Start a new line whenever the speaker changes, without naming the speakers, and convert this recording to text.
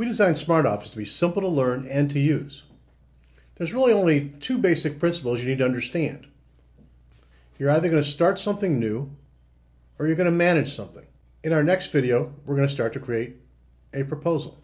We designed SmartOffice to be simple to learn and to use. There's really only two basic principles you need to understand. You're either going to start something new or you're going to manage something. In our next video, we're going to start to create a proposal.